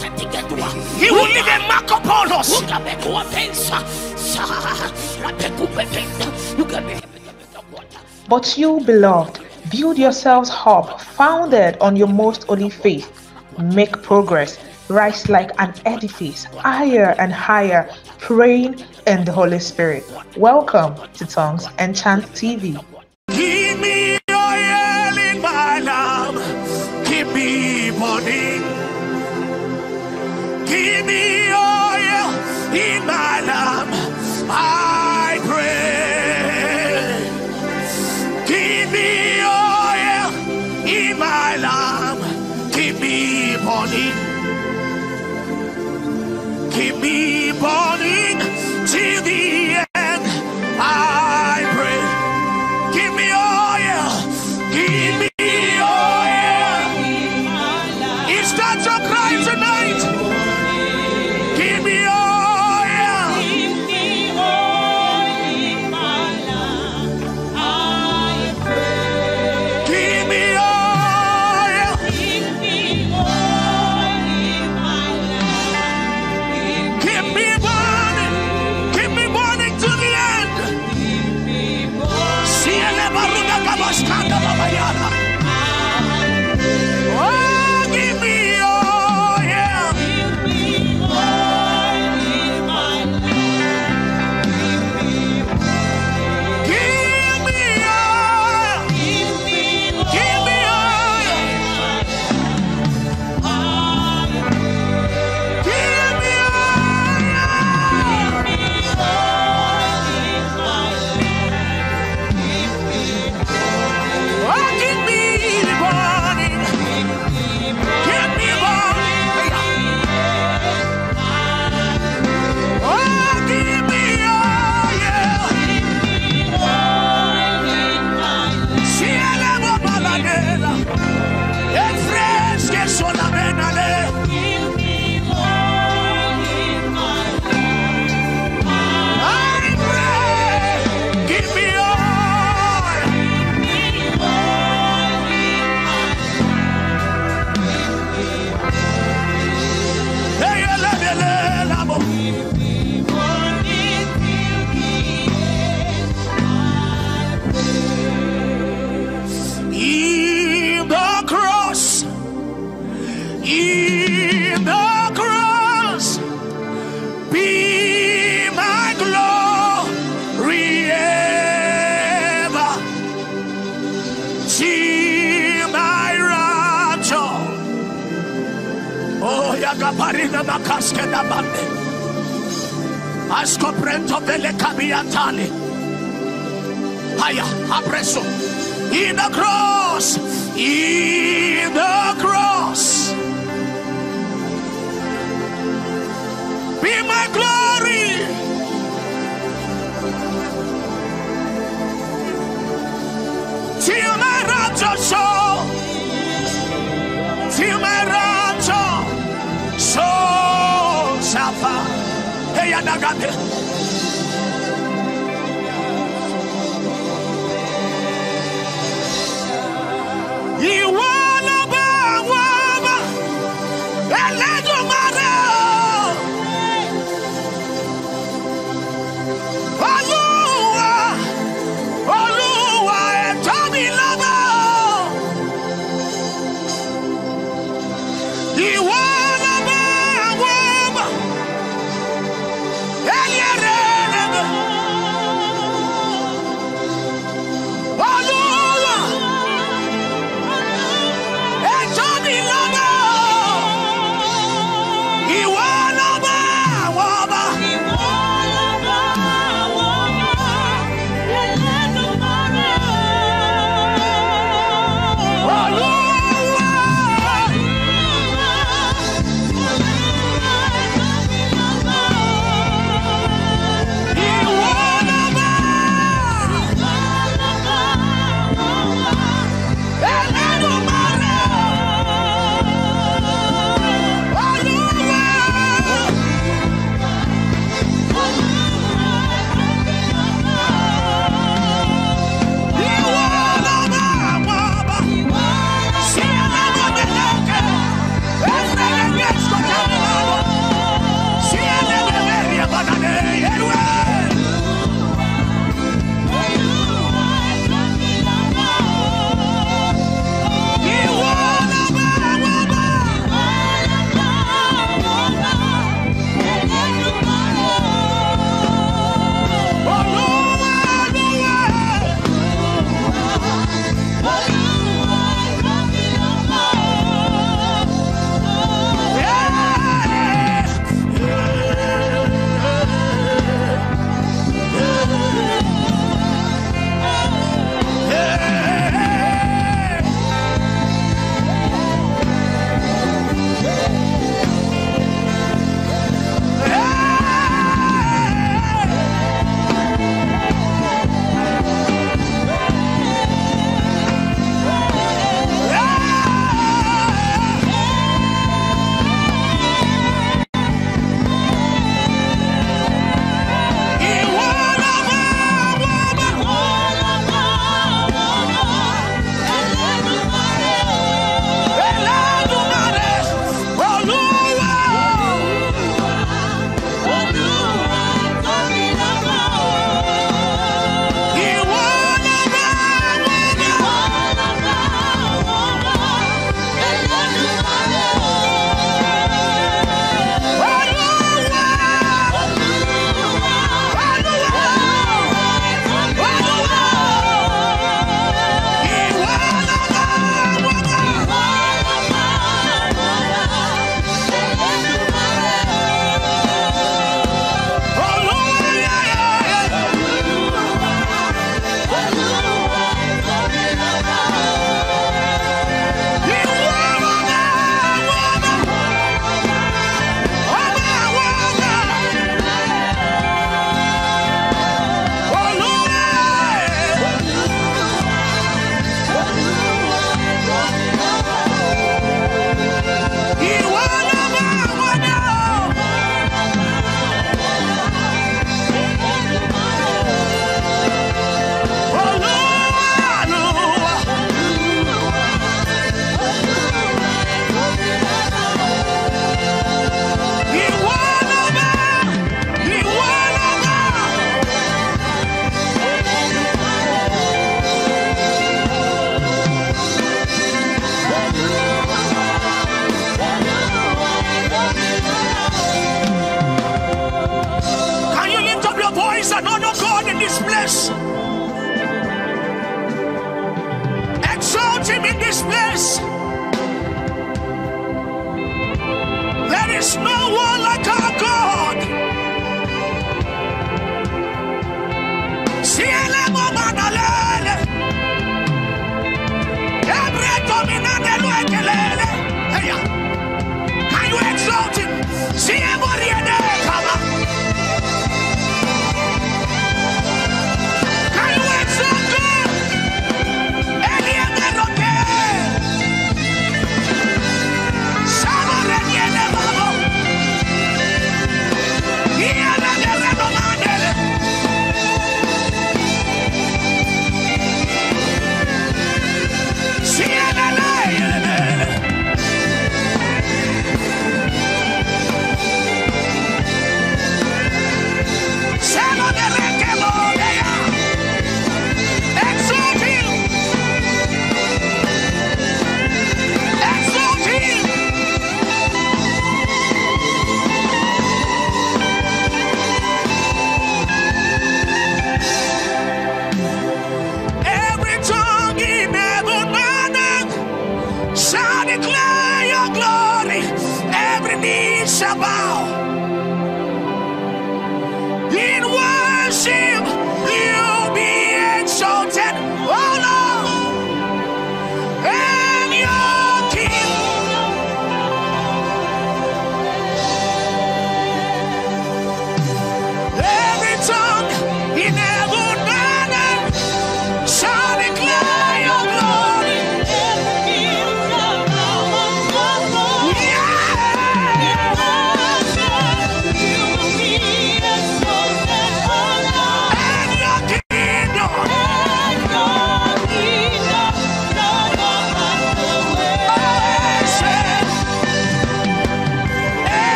He will leave a mark upon us. But you, beloved, build yourselves up, founded on your most holy faith. Make progress, rise like an edifice, higher and higher, praying in the Holy Spirit. Welcome to Tongues and Chant TV. Aya. In the cross. In the cross. Be my glory. Till my rapture show. Till my rapture. Nagate.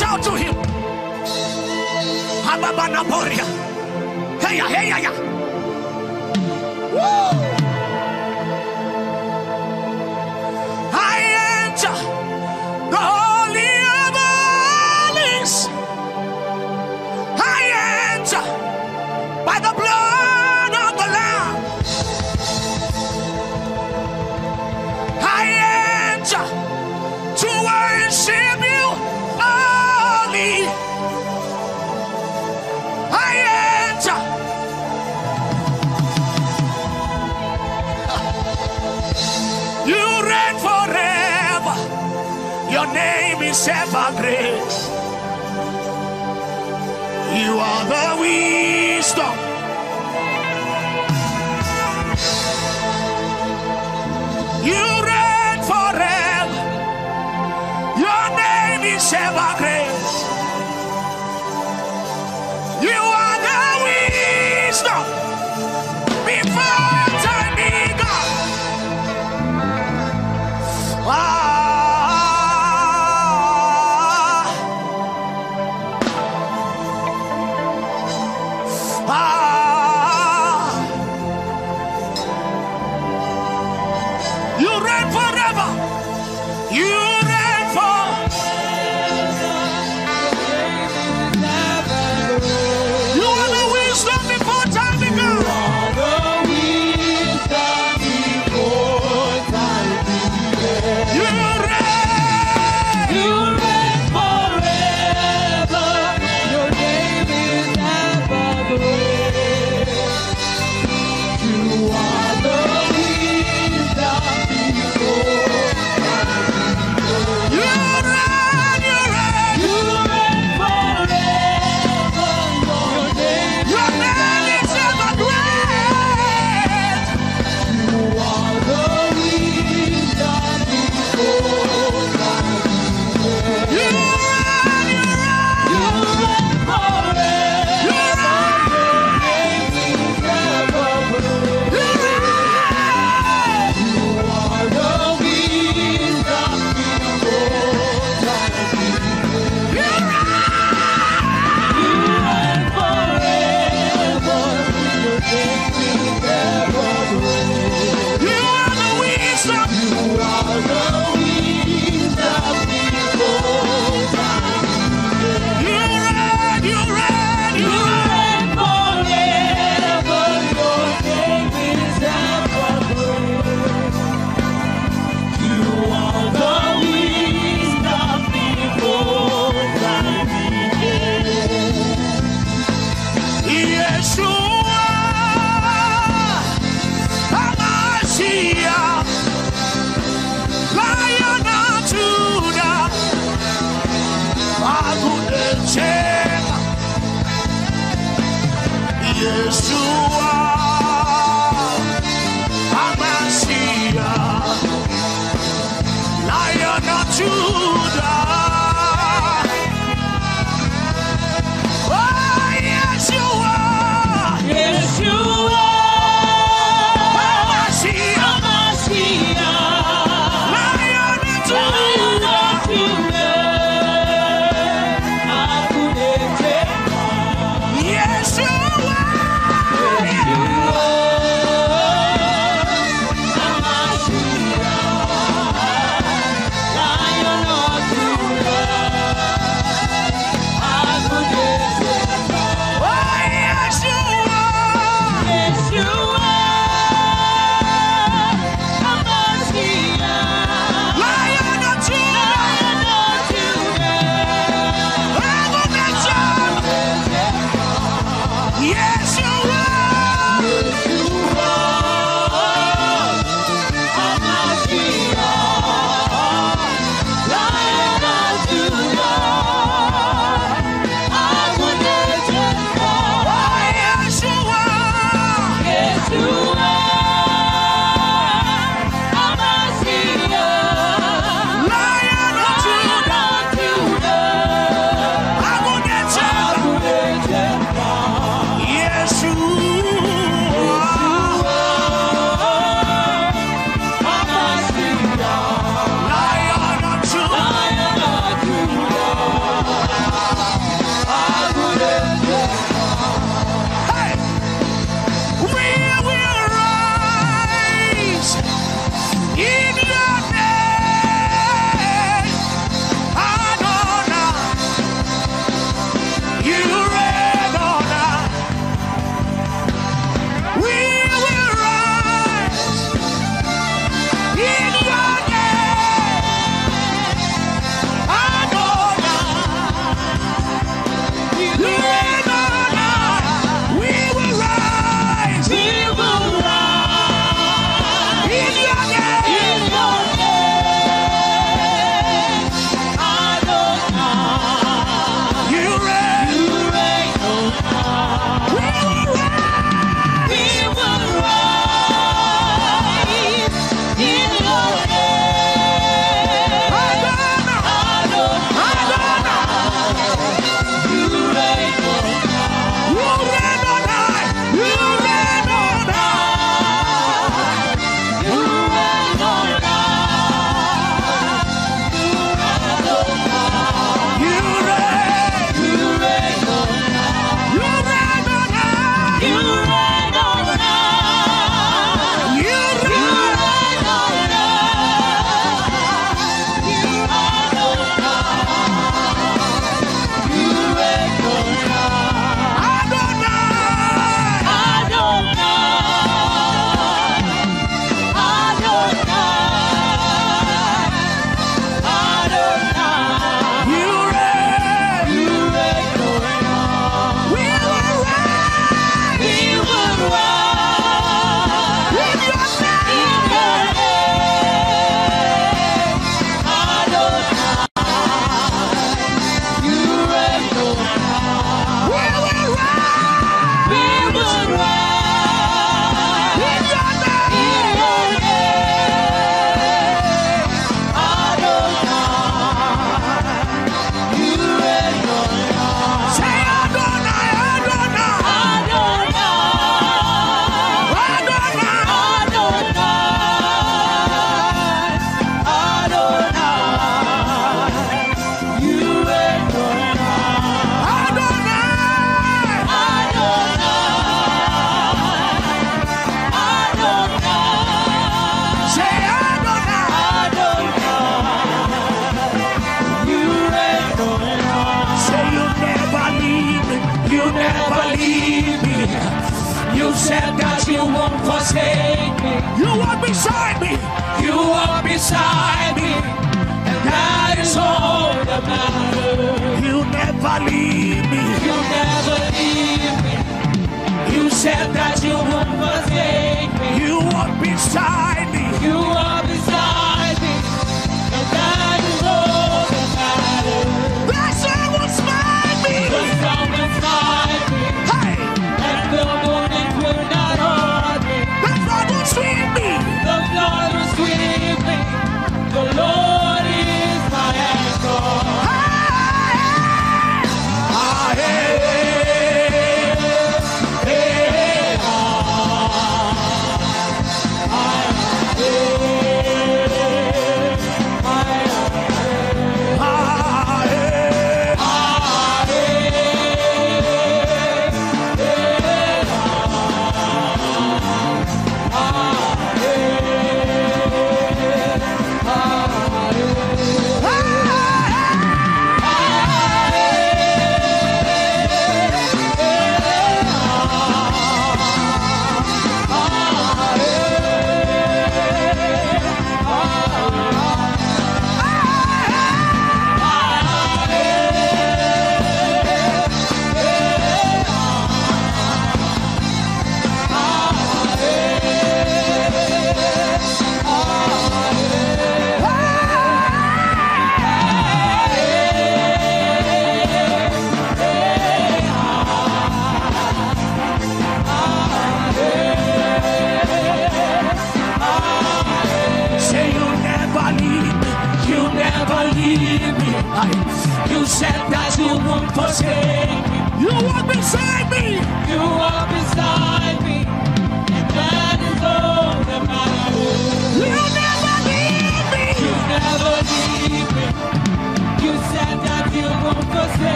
Reach out to him. Hababanaporia. Hey, hey, hey. Woo! grace. You are the wisdom. You reign forever. Your name is ever grace. You Yeshua, Hamashiach,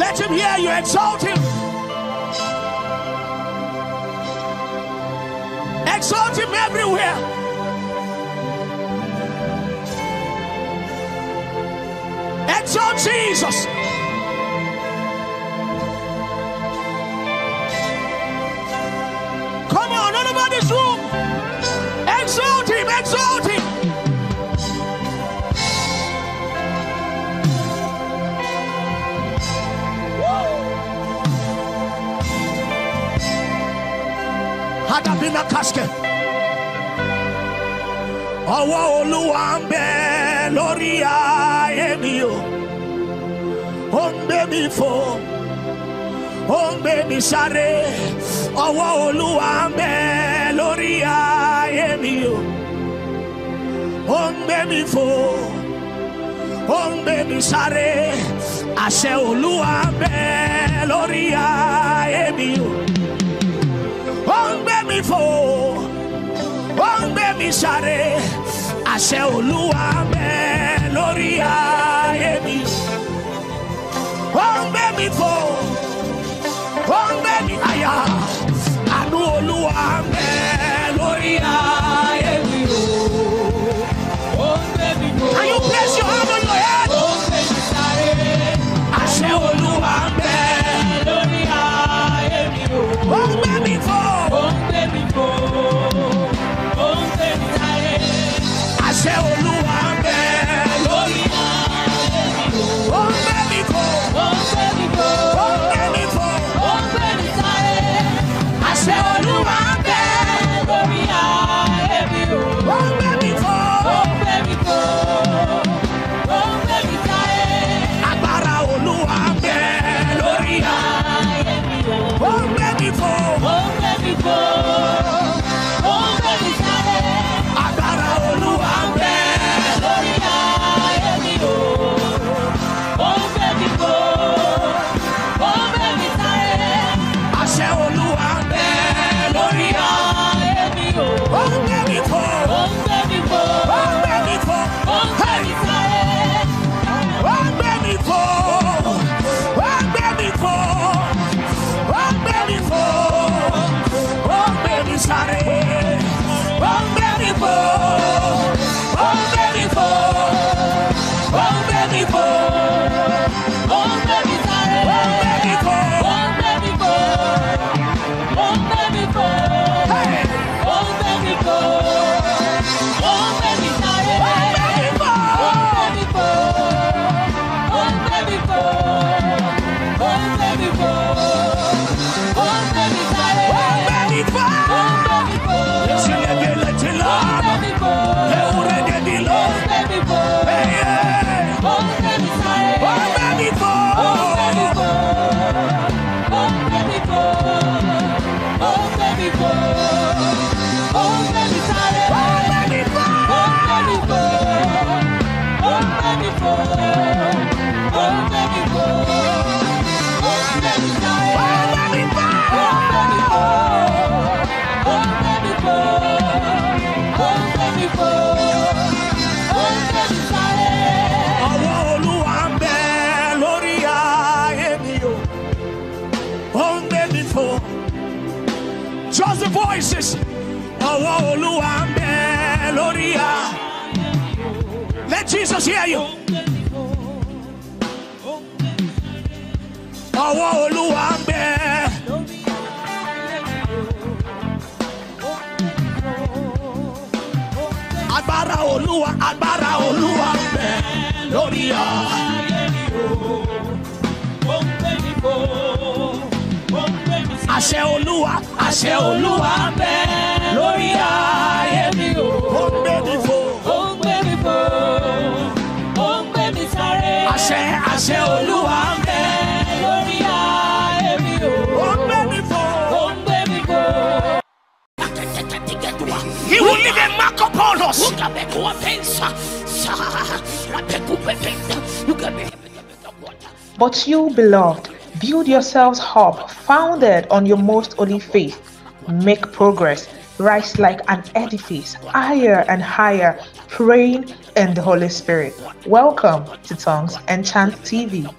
Let him hear you. Exalt him. Exalt him everywhere. Exalt Jesus. Come on, all about this room. had been a casket. Ọwọ́ Olúwa ń lórí ayé mi o, ó ń mi fò, ó ń mi sáré. Ọwọ́ Olúwa ń bẹ lórí ayé mi o, ó ń mi fò, ó ń mi sáré. Àṣẹ Olúwa ń bẹ lórí ayé mi. sáré. Àṣẹ olúwa bẹ́ẹ̀ lórí ayé mi. Ó ń gbé mi fò ó ń gbé mi. Let Jesus hear you. Ọwọ́ Olúwa ń bẹ. Agbára Olúwa, agbára Olúwa ń bẹ lórí ayé. Àṣẹ Olúwa, àṣẹ Olúwa ń bẹ lórí ayé He will leave mark upon us. But you, beloved, build yourselves up, founded on your most holy faith. Make progress, rise like an edifice, higher and higher, praying in the Holy Spirit. Welcome to Tongues and Chant TV.